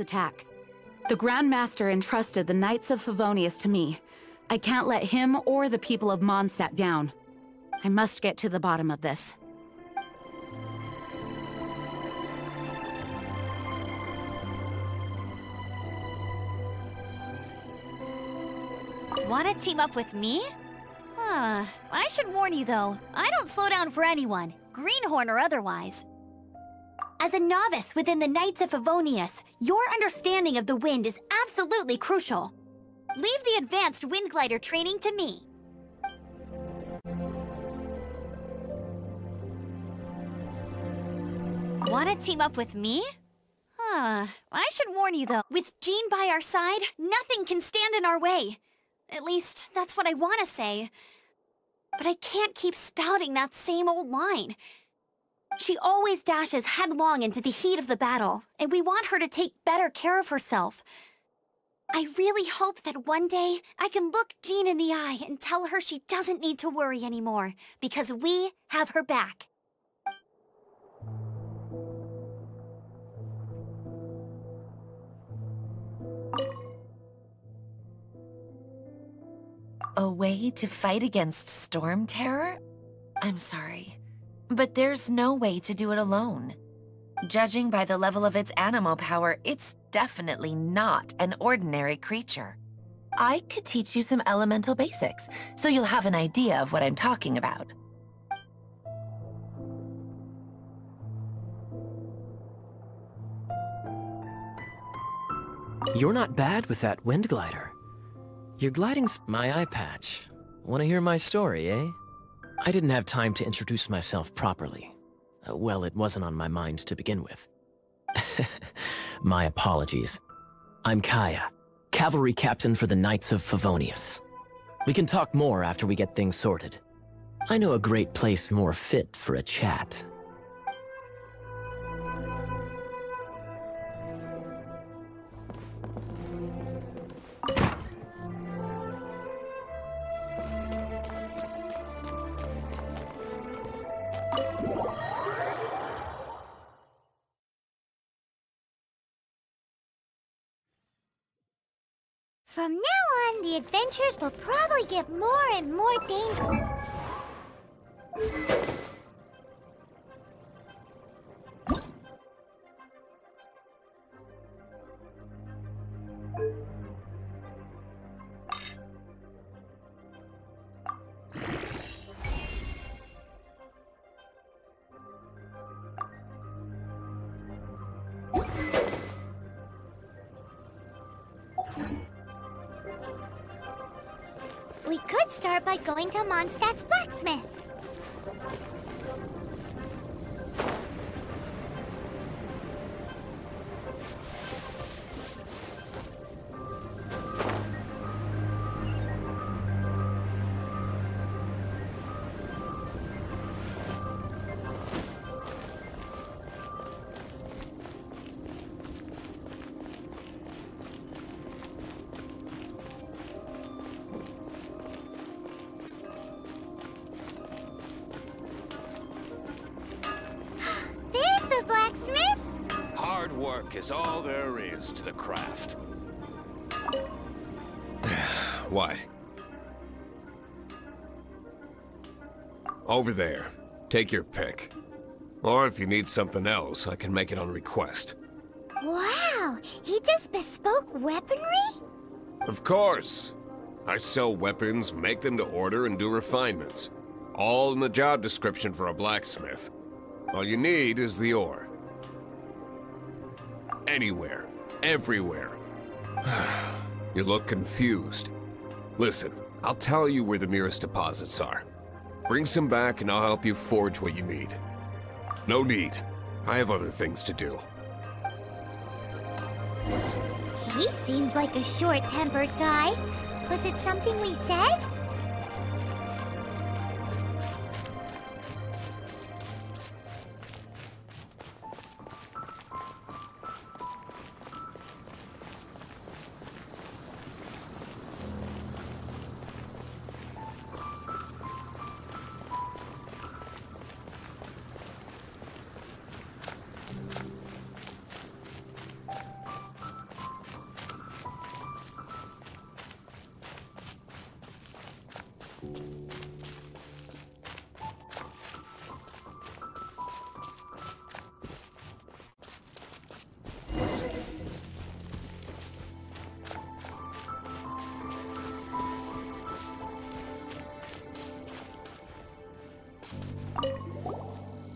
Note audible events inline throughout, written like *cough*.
attack. The Grand Master entrusted the Knights of Favonius to me. I can't let him or the people of Mondstadt down. I must get to the bottom of this. Want to team up with me? Huh. I should warn you though, I don't slow down for anyone, greenhorn or otherwise. As a novice within the Knights of Favonius, your understanding of the wind is absolutely crucial. Leave the advanced wind glider training to me. Want to team up with me? Huh. I should warn you though, with Jean by our side, nothing can stand in our way. At least, that's what I want to say. But I can't keep spouting that same old line. She always dashes headlong into the heat of the battle, and we want her to take better care of herself. I really hope that one day I can look Jean in the eye and tell her she doesn't need to worry anymore, because we have her back. A way to fight against storm terror? I'm sorry, but there's no way to do it alone. Judging by the level of its anemo power, it's definitely not an ordinary creature. I could teach you some elemental basics, so you'll have an idea of what I'm talking about. You're not bad with that wind glider. You're gliding's my eye patch. Want to hear my story, eh? I didn't have time to introduce myself properly. Uh, well, it wasn't on my mind to begin with. *laughs* my apologies. I'm Kaeya, cavalry captain for the Knights of Favonius. We can talk more after we get things sorted. I know a great place more fit for a chat. From now on, the adventures will probably get more and more dangerous. Could start by going to Mondstadt's blacksmith. Work is all there is to the craft. *sighs* what? Over there. Take your pick. Or if you need something else, I can make it on request. Wow, he does bespoke weaponry? Of course. I sell weapons, make them to order, and do refinements. All in the job description for a blacksmith. All you need is the ore. Anywhere. Everywhere. *sighs* you look confused. Listen, I'll tell you where the nearest deposits are. Bring some back and I'll help you forge what you need. No need. I have other things to do. He seems like a short-tempered guy. Was it something we said?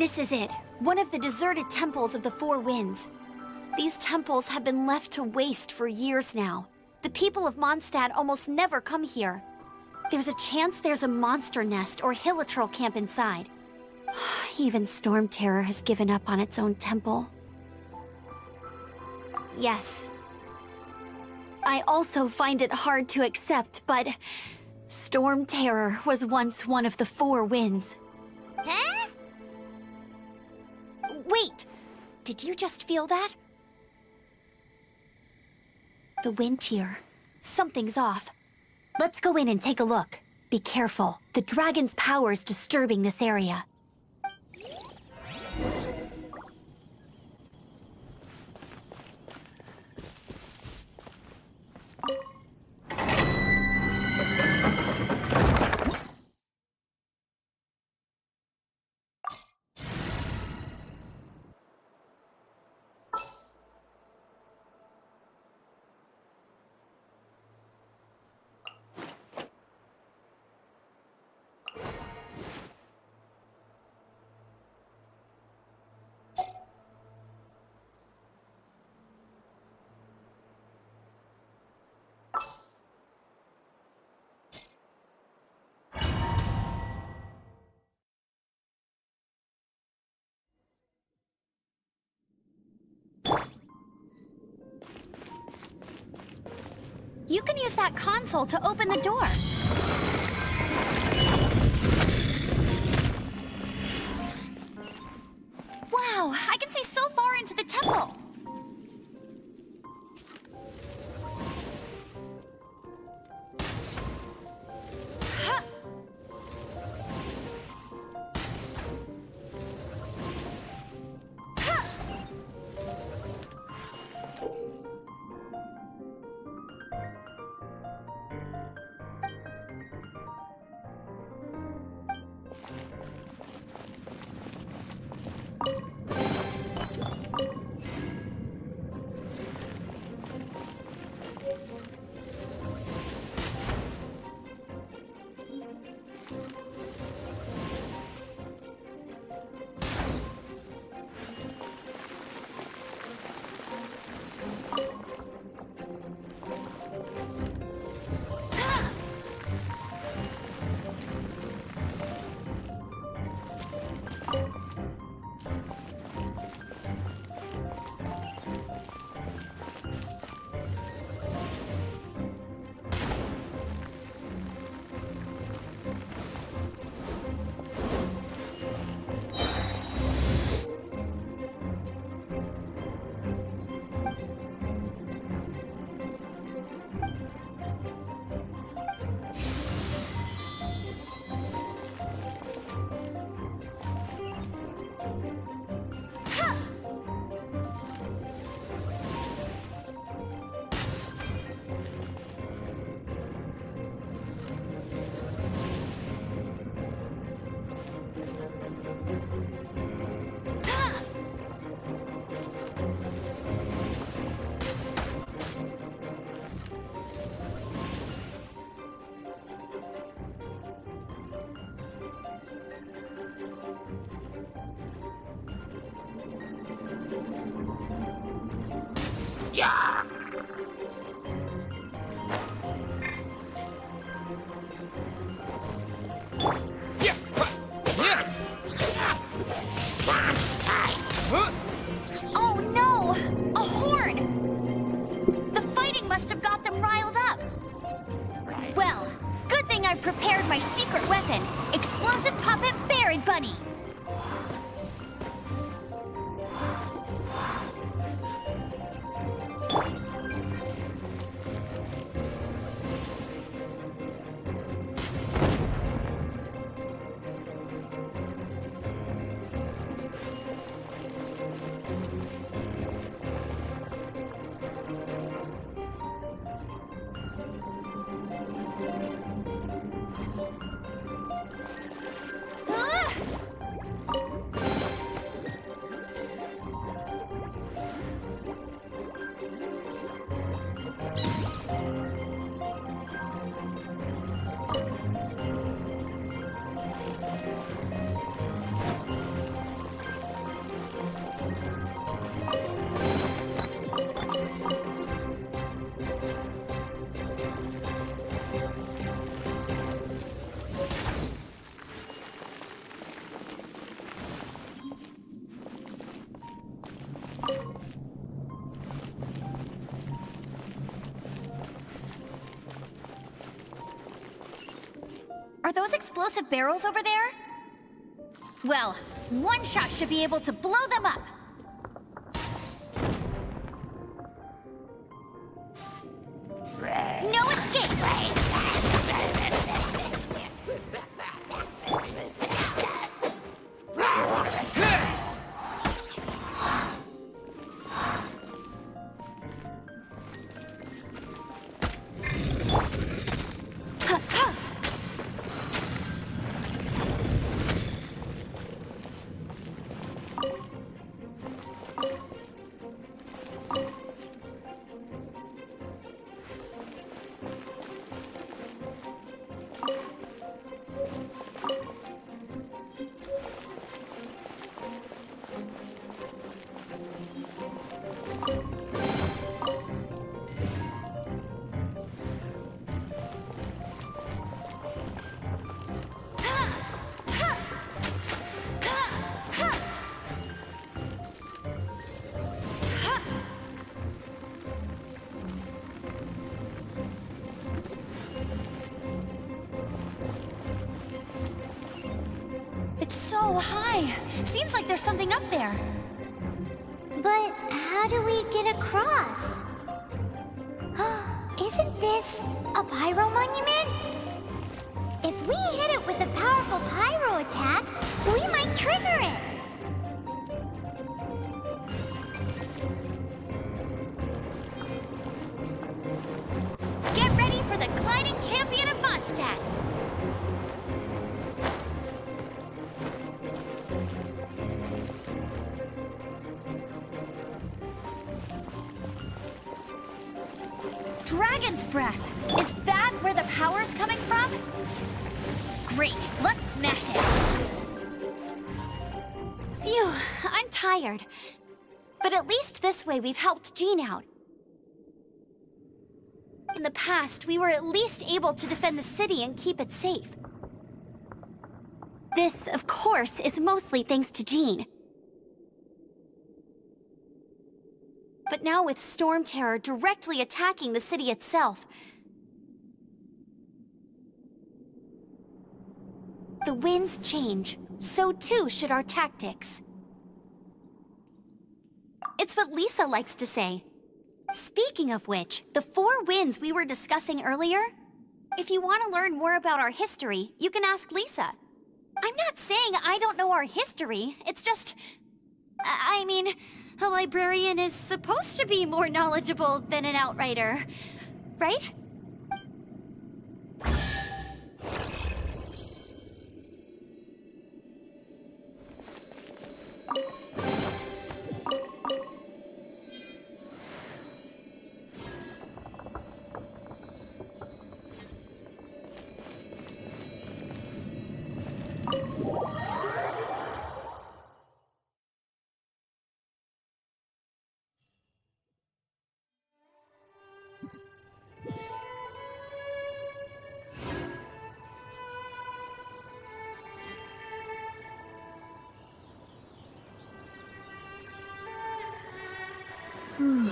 This is it. One of the deserted temples of the Four Winds. These temples have been left to waste for years now. The people of Mondstadt almost never come here. There's a chance there's a monster nest or hilichurl camp inside. *sighs* Even Storm Terror has given up on its own temple. Yes. I also find it hard to accept, but... Storm Terror was once one of the Four Winds. Did you just feel that? The wind here. Something's off. Let's go in and take a look. Be careful. The dragon's power is disturbing this area. You can use that console to open the door. Explosive barrels over there? Well, one shot should be able to blow them up. High. Seems like there's something up there. But how do we get across? *gasps* Isn't this a pyro monument? If we hit it with a powerful pyro attack, we might trigger it. Get ready for the gliding champion of Mondstadt. Breath. Is that where the power's coming from? Great, let's smash it. Phew, I'm tired. But at least this way we've helped Jean out. In the past, we were at least able to defend the city and keep it safe. This, of course, is mostly thanks to Jean. But now with Storm Terror directly attacking the city itself, the winds change, so too should our tactics. It's what Lisa likes to say. Speaking of which, the four winds we were discussing earlier, if you want to learn more about our history, you can ask Lisa. I'm not saying I don't know our history, it's just... I mean, a librarian is supposed to be more knowledgeable than an outrider, right? 음.